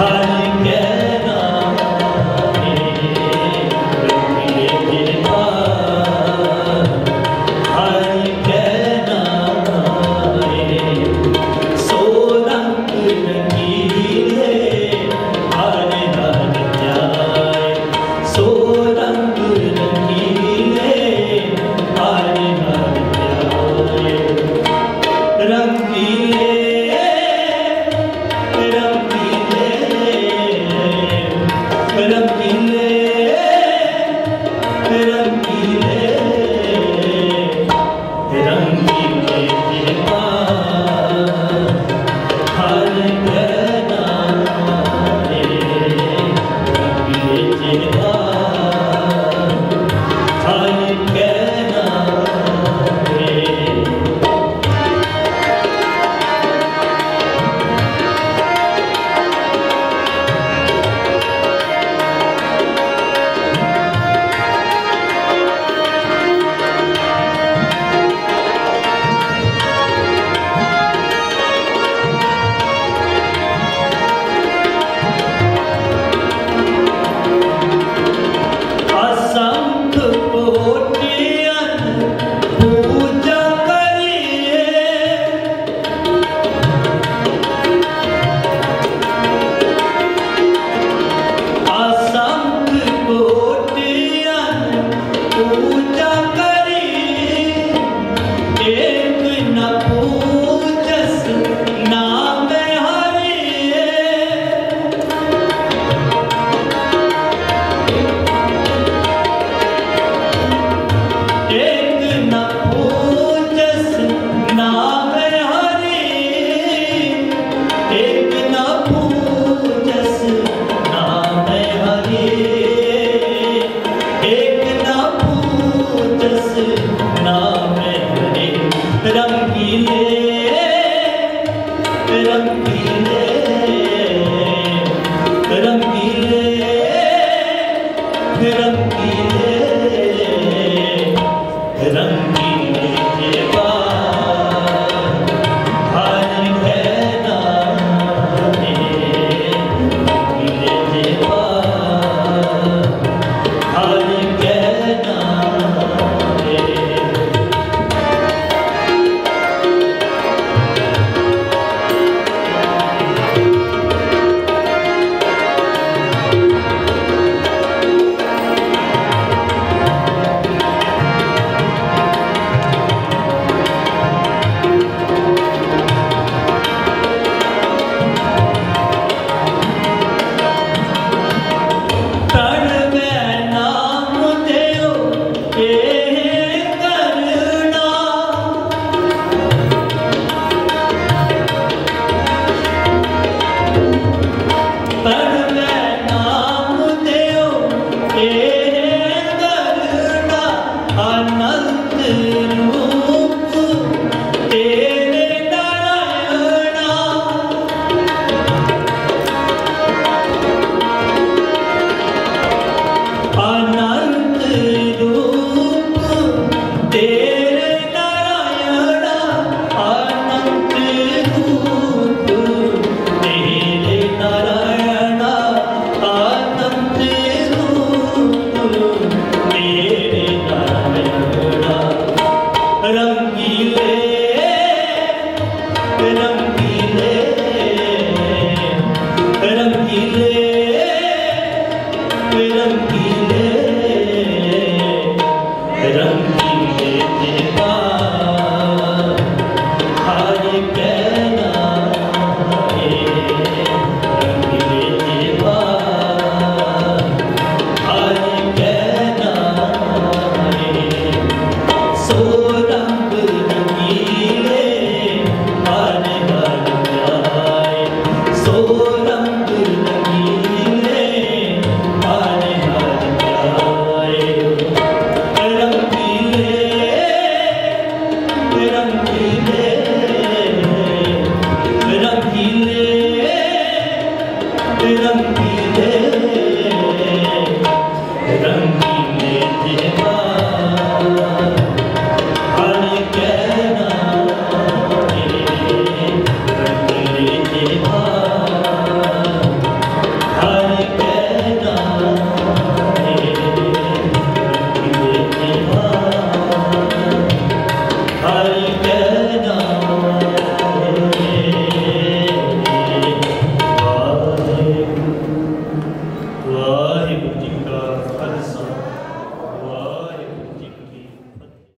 high. You. रंगीले रंगीले रंगीले E é